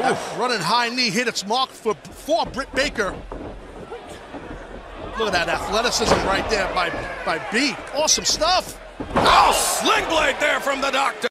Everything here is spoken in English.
That running high knee hit its mark for, for Britt Baker. Look at that athleticism right there by, by B. Awesome stuff. Oh, sling blade there from the doctor.